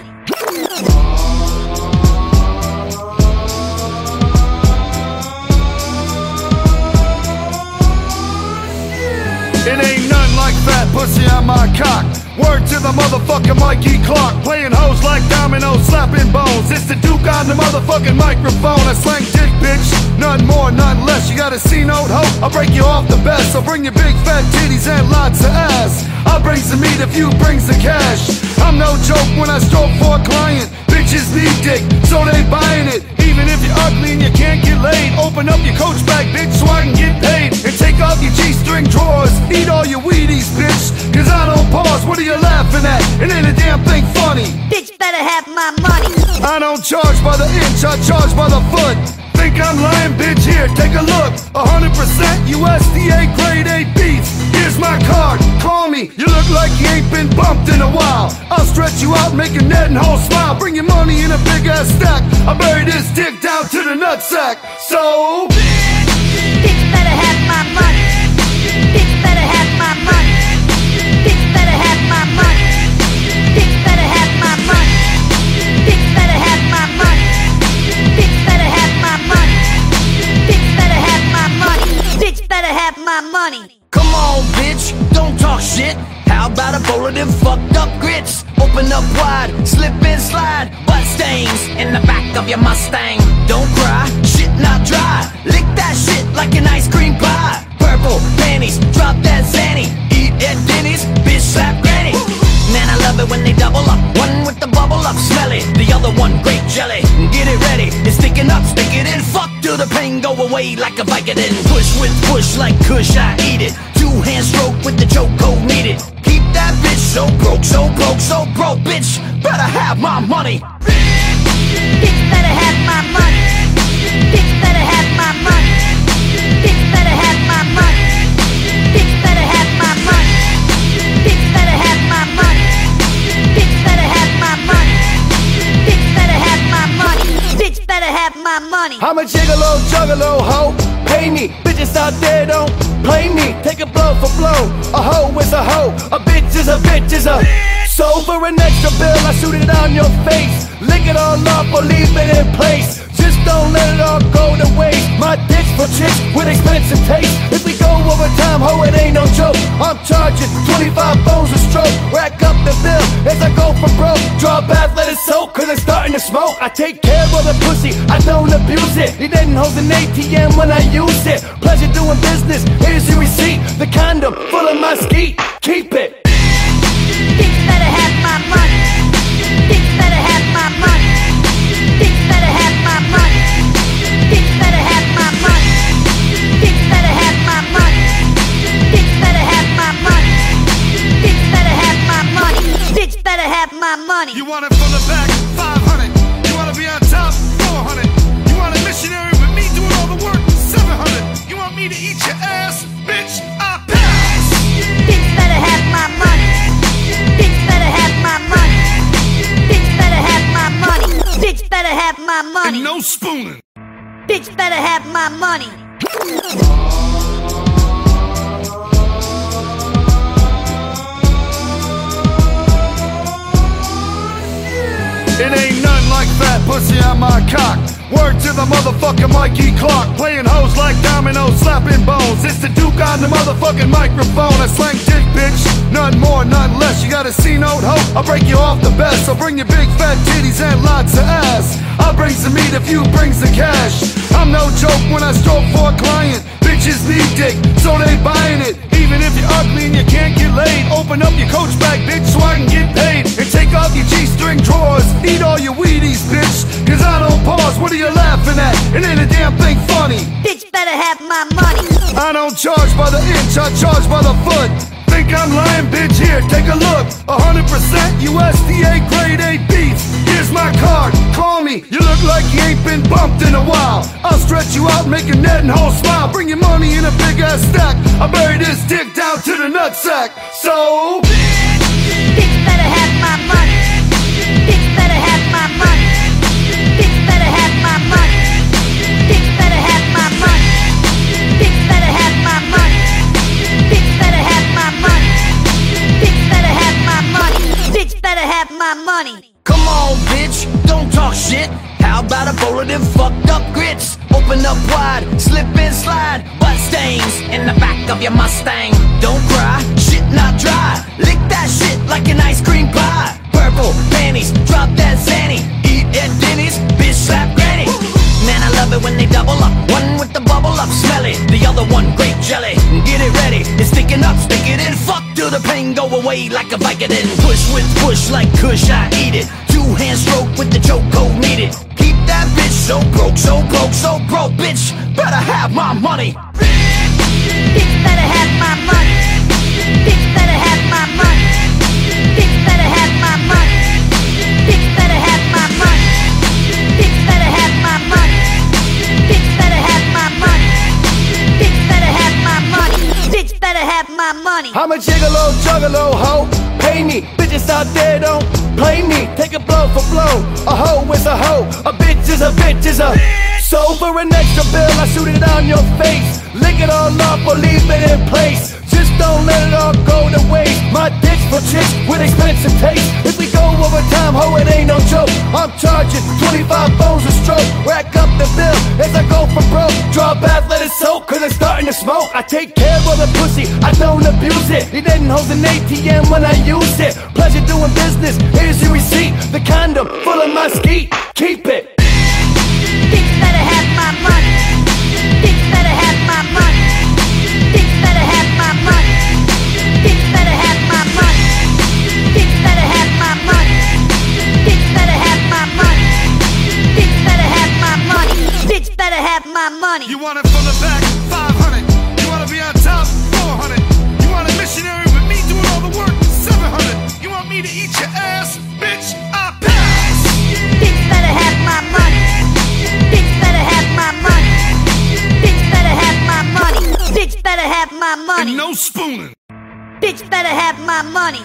It ain't nothing like fat pussy on my cock. Word to the motherfucking Mikey Clark. Playing hoes like dominoes, slapping bones. It's the Duke on the motherfucking microphone. I slang dick, bitch. Nothing more, nothing less. You got a C note, hoe? I'll break you off the best. I'll bring you big fat titties and lots of ass. I'll bring some meat if you brings the cash. I'm no joke when I stroke for a client. Bitches need dick, so they buying it. Even if you're ugly and you can't get laid, open up your coach bag, bitch, so I can get paid. And take off your G-string drawers. Eat all your Wheaties, bitch. Cause I don't pause. What are you laughing at? It ain't a damn thing funny. Bitch better have my money. I don't charge by the inch, I charge by the foot. Think I'm lying, bitch? Here, take a look. 100% USDA grade A beef. Here's my card. Call me. You look like you ain't been bumped in a while. I'll stretch you out, make a net and whole smile. Bring your money in a big ass stack. I bury this dick down to the nutsack. So. Bitch, Bitch better have my money. Better have my money. Come on, bitch, don't talk shit. How about a bowl of them fucked up grits? Open up wide, slip and slide, butt stains in the back of your Mustang. Don't cry, shit not dry. Lick that shit like an ice cream pie. Purple panties, drop that zanny. Eat at Denny's, bitch slap granny. Man, I love it when they double up. One with the bubble up, smell it. The other one, grape jelly. Get it ready, it's sticking up, stick it in. Fuck till the pain go away like a Vicodin. Push with push like Kush, I eat it. Two hand stroke with the chokehold needed. Keep that bitch so broke, so broke, so broke, bitch. Better have my money. Bitch better have my money. Bitch better have my money. Bitch better have my money. Bitch better my money. I'm a gigolo, juggalo, hoe. Pay me, bitches out there don't play me. Take a blow for blow. A hoe is a hoe. A bitch is a bitch is a. So for an extra bill, I shoot it on your face. Lick it all up or leave it in place. Just don't let it all go to waste. My dick's for chicks with expensive taste. If we go over time, ho, it ain't no joke. I'm charging 25 bones starting to smoke. I take care of the pussy, I don't abuse it. It didn't hold an ATM when I use it. Pleasure doing business, here's your receipt. The condom full of my skeet. Keep it. Bitch better have my money. Bitch better have my money. Bitch better have my money. Bitch better have my money. Bitch better have my money. Bitch better have my money. Bitch better have my money. Bitch better have my money. You want it from the my money. And no spooning. Bitch better have my money. It ain't nothing like fat pussy on my cock. Word to the motherfucking Mikey Clark. Playing hoes like dominoes, slapping bones. It's the Duke on the motherfucking microphone. I slang dick, bitch. Nothing more, nothing less. You got a C note, hoe? I'll break you off the best. I'll bring you big fat titties and lots of ass. I'll bring some meat if you brings the cash. I'm no joke when I stroke for a client. Bitches need dick, so they buying it. Even if you're ugly and you can't get laid, open up your coach bag, bitch, so I can get paid. And take off your G-string drawers. Eat all your Wheaties, bitch. Cause I don't pause. What are you laughing at? It ain't a damn thing funny. Bitch better have my money. I don't charge by the inch, I charge by the foot. Think I'm lying, bitch? Here, take a look. 100% USDA grade A beef. Here's my card, call me. You look like you ain't been bumped in a while. I'll stretch you out, make a net and whole smile. Bring your money in a big ass stack. I bury this dick down to the nutsack. So, Bitch better have my money. Money. Come on, bitch, don't talk shit. How about a bowl of them fucked up grits? Open up wide, slip and slide, butt stains in the back of your Mustang. Don't cry, shit not dry. Lick that shit like an ice cream pie. Purple panties, drop that zanny. Eat at Denny's, bitch slap granny. Man, I love it when they double up. One with the bubble up, smell it. The other one, grape jelly. Get it ready, it's sticking up, stick it in. Till the pain go away like a Vicodin. Push with push like Kush, I eat it. Two hand stroke with the chokehold needed. Keep that bitch so broke, so broke, so broke, bitch. Better have my money. Bitch better have my money. Bitch better have my money. My money. I'm a gigolo, juggalo, hoe. Pay me, bitches out there don't play me. Take a blow for blow. A hoe is a hoe. A bitch is a bitch is a. So for an extra bill, I shoot it on your face. Lick it all up or leave it in place. Just don't let it all go to waste. My dick's for chicks with expensive taste. If we go over time, ho, it ain't no joke. I'm charging 25 bones a stroke. Rack up the bill as I go for broke. Draw bath, let it soak, cause it's starting to smoke. I take care of the pussy, I don't abuse it. He didn't hold an ATM when I use it. Pleasure doing business, here's your receipt. The condom full of my skeet, keep it. Money. You want it from the back, 500. You wanna be on top, 400. You want a missionary with me doing all the work, 700. You want me to eat your ass, bitch? I pass. Bitch better have my money. Bitch better have my money. Bitch better have my money. Bitch better have my money. And no spooning. Bitch better have my money.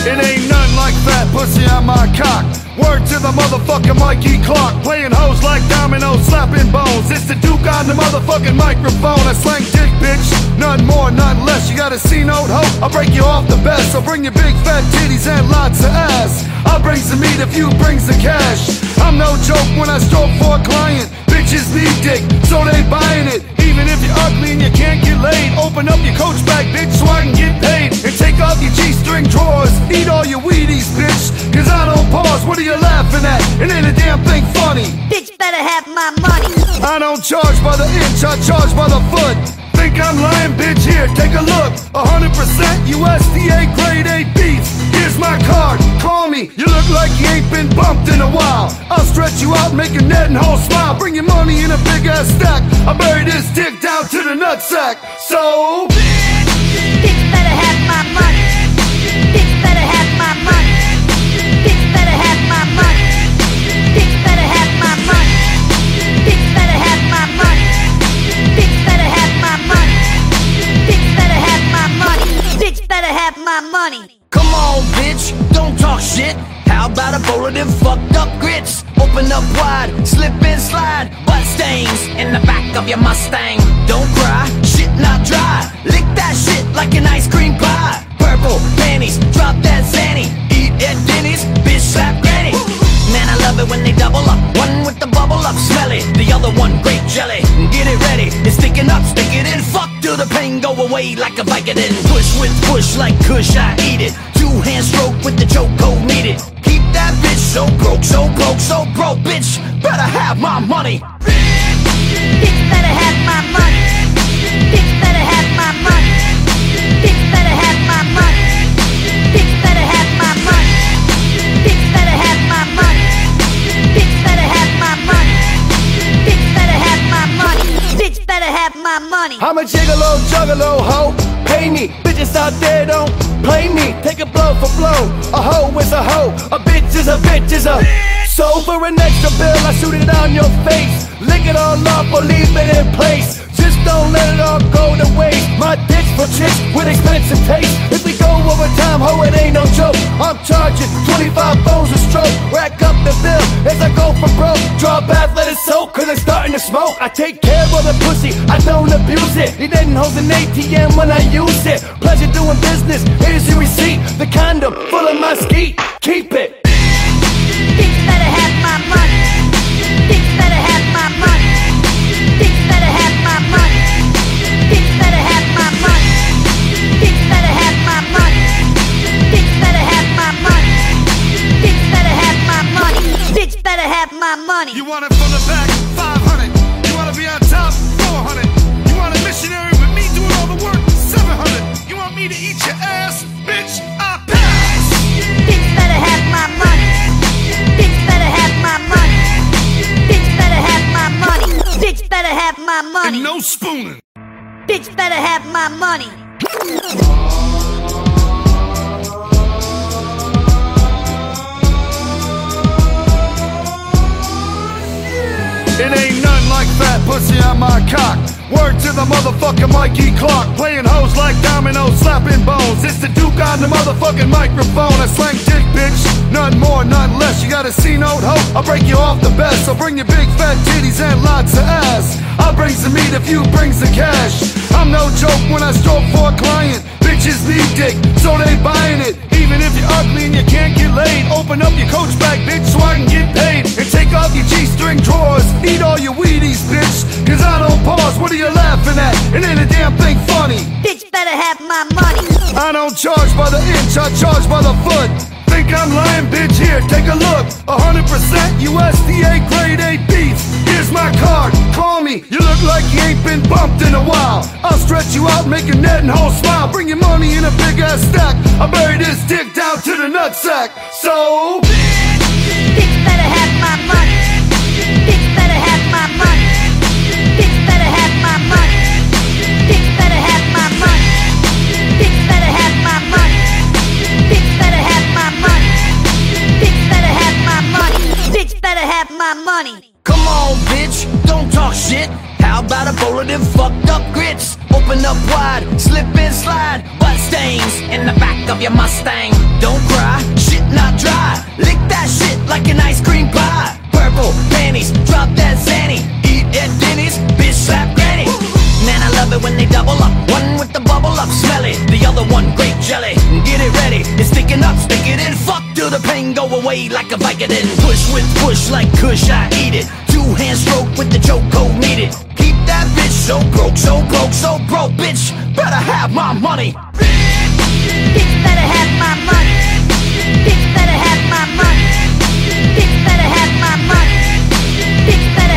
It ain't nothing like fat pussy on my cock. Word to the motherfucking Mikey Clark. Playing hoes like dominoes, slapping bones. It's the Duke on the motherfucking microphone. I slang dick, bitch. Nothing more, nothing less. You got a C note, ho? I'll break you off the best. I'll bring you big fat titties and lots of ass. I'll bring some meat if you brings the cash. I'm no joke when I stroke for a client. Bitches need dick, so they buying it. Even if you're ugly and you can't get laid, open up your coach bag, bitch, so I can get paid. And take off your G-string drawers. Eat all your Wheaties, bitch. Cause I don't pause. What are you laughing at? It ain't a damn thing funny. Bitch better have my money. I don't charge by the inch, I charge by the foot. Think I'm lying, bitch? Here, take a look. 100% USDA grade A beef. Here's my card. Call me. You look like you ain't been bumped in a while. I'll stretch you out, make a net and Hall smile. Bring your money in a big ass stack. I bury this dick down to the nutsack. So, Bitch, Bitch better have my money. In the back of your Mustang. Don't cry, shit not dry. Lick that shit like an ice cream pie. Purple panties, drop that Zanny. Eat at Denny's, bitch slap granny. Man, I love it when they double up. One with the bubble up, smell it. The other one, grape jelly. Get it ready, it's sticking up, stick it in. Fuck till the pain go away like a Vicodin. Push with push like Kush, I eat it. Two hand stroke with the choke code needed. Keep that bitch so broke, so broke, so broke, bitch. Better have my money. I'm a gigolo, juggalo, ho. Pay me, bitches out there don't play me. Take a blow for blow. A hoe is a hoe, a bitch is a bitch is a. So for an extra bill, I shoot it on your face. Lick it all off or leave it in place. Just don't let it all go to waste. My dick's for chicks with expensive taste. If we go over time, ho, it ain't no joke. I'm charging 25 bones a stroke. Rack up the bill as I go for broke. Draw bath, let it soak, cause it's starting to smoke. I take care of the pussy, I don't abuse it. He didn't hold an ATM when I use it. Pleasure doing business, here's your receipt. The condom full of my skeet, keep it. Pussy on my cock. Word to the motherfucking Mikey Clark. Playing hoes like dominoes, slapping bones. It's the Duke on the motherfucking microphone. I slang dick, bitch. Nothing more, nothing less. You got a C note, ho? I'll break you off the best. I'll bring you big fat titties and lots of ass. I'll bring some meat if you brings the cash. I'm no joke when I stroke for a client. Bitches need dick, so they buying it. Even if you're ugly and you can't get laid, open up your coach bag, bitch, so I can get paid. And take off your G-string drawers, eat all your Wheaties, bitch. Cause I don't pause, what are you laughing at? It ain't a damn thing funny. Bitch better have my money. I don't charge by the inch, I charge by the foot. Think I'm lying, bitch? Here, take a look. 100% USDA grade A beef. Here's my card, call me. You look like you ain't been bumped in a while. I'll stretch you out, make a net and whole smile. Bring your money in a big ass stack. I bury this dick down to the nutsack. So, Bitch better have my money. Better have my money. Come on, bitch, don't talk shit. How about a bowl of them fucked up grits? Open up wide, slip and slide. Butt stains in the back of your Mustang. Don't cry, shit not dry. Lick that shit like an ice cream pie. Purple panties, drop that Zanny. Eat at Denny's, bitch slap granny. Man, I love it when they double up. One with the bubble up, smell it. The other one, grape jelly. Get it ready, it's sticking up, stick it in. Fuck till the pain go away like a Vicodin. Push with push like Kush, I eat it. Two hand stroke with the chokehold needed. Keep that bitch so broke, so broke, so broke, bitch. Better have my money. Bitch better have my money. Bitch better have my money. Bitch better have my money. Bitch better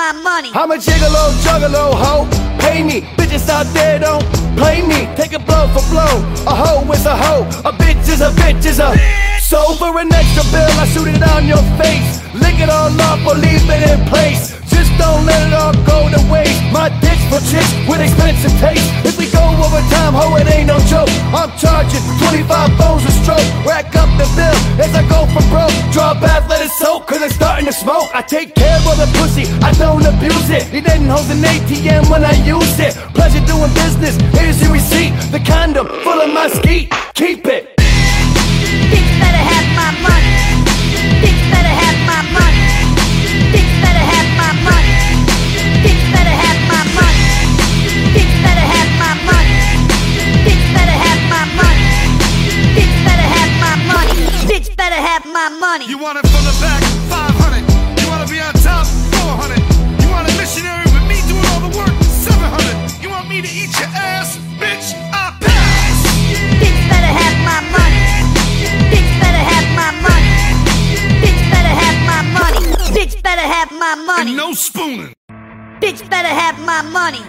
my money. I'm a gigolo, juggalo, hoe. Pay me, bitches out there don't play me. Take a blow for blow. A hoe is a hoe. A bitch is a bitch is a. So for an extra bill, I shoot it on your face. Lick it all up or leave it in place. Just don't let it all go to waste. My dick's for chicks with expensive taste. If we go over time, ho, it ain't no joke. I'm charging 25 bones a stroke. Rack up the bill as I go for broke. Draw bath, let it soak, cause it's starting to smoke. I take care of the pussy, I don't abuse it. It didn't hold an ATM when I use it. Pleasure doing business, here's your receipt. The condom full of my skeet. Keep it. Bitch better have my money. Bitch better have my money. you want it from the back? 500. You wanna be on top? 400. You want a missionary with me doing all the work? 700. You want me to eat your ass? Bitch, I pass. Bitch better have my money. Bitch better have my money. Bitch better have my money. Bitch better have my money. And no spooning. Bitch better have my money.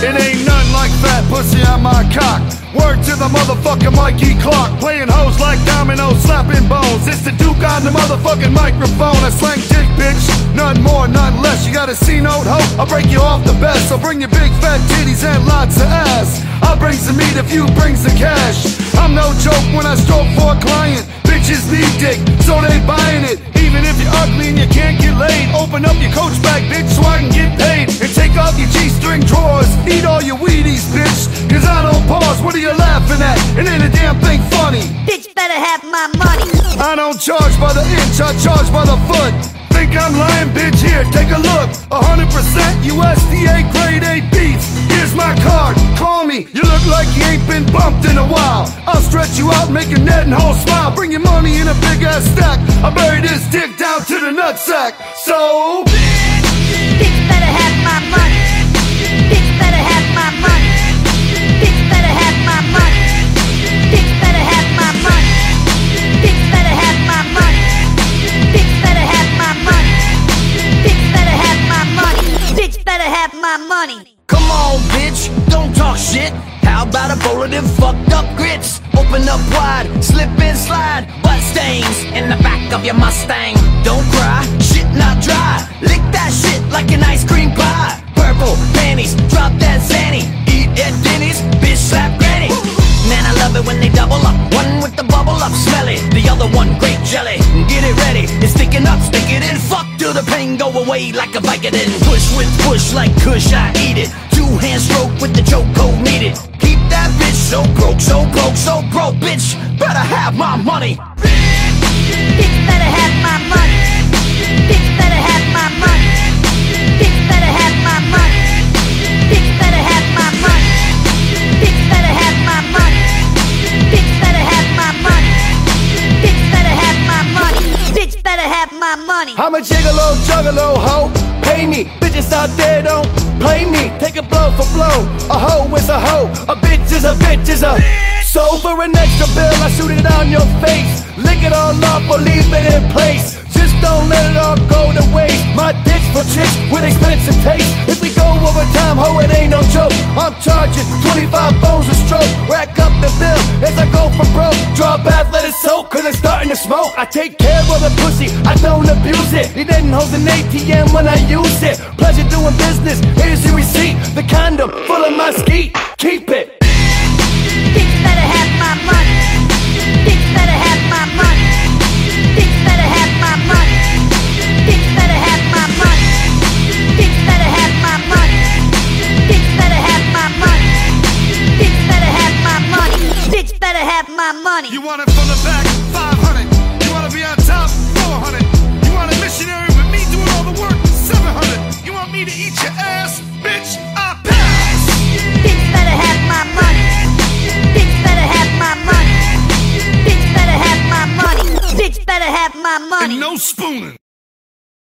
It ain't nothing like fat pussy on my cock. Word to the motherfucking Mikey Clark. Playing hoes like dominoes, slapping bones. It's the Duke on the motherfucking microphone. I slang dick, bitch. None more, none less. You got a C note, hoe? I'll break you off the best. So bring your big fat titties and lots of ass. I'll bring some meat if you bring some cash. I'm no joke when I stroke for a client. Bitches need dick, so they buying it. Even if you're ugly and you can't get laid, open up your coach bag, bitch, so I can get paid. And take off your G-string drawers, eat all your Wheaties, bitch. Cause I don't pause, what are you laughing at? It ain't a damn thing funny. Bitch better have my money. I don't charge by the inch, I charge by the foot. Think I'm lying, bitch? Here, take a look. 100% USDA grade A beef. Here's my card, call me. You look like you ain't been bumped in a while. I'll stretch you out, make a net and whole smile. Bring your money in a big ass stack. I bury this dick down to the nutsack. So, Bitch better have my money. My money. Come on, bitch, don't talk shit. How about a bowl of them fucked up grits? Open up wide, slip and slide. Butt stains in the back of your Mustang. Don't cry, shit not dry. Lick that shit like an ice cream pie. Purple panties, drop that Zanny. Eat at Denny's, bitch slap granny. Man, I love it when they double up. One with the bubble up, smell it. The other one, grape jelly. Away like a Vicodin. Push with push like Kush, I eat it. Two hand stroke with the chokehold needed. Keep that bitch So broke, so broke, so broke, bitch. Better have my money. Bitch better have my money. I'm a gigolo, juggalo, hoe. Pay me, bitches out there don't play me. Take a blow for blow. A hoe is a hoe. A bitch is a bitch is a. So for an extra bill, I shoot it on your face. Lick it all up or leave it in place. Just don't let it all go to waste. My dick's for chicks with expensive taste. If we go over time, ho, it ain't no joke. I'm charging 25 bones a stroke. Rack up the bill as I go for broke. Draw bath, let it soak, cause it's starting to smoke. I take care of the pussy, I don't abuse it. He didn't hold an ATM when I use it. Pleasure doing business, here's your receipt. The condom full of my skeet. Keep it. Money. You want it from the back, 500. You want to be on top, 400. You want a missionary with me doing all the work, 700. You want me to eat your ass, bitch? I pass. Bitch better have my money. Bitch better have my money. Bitch better have my money. Bitch better have my money. And no spooning.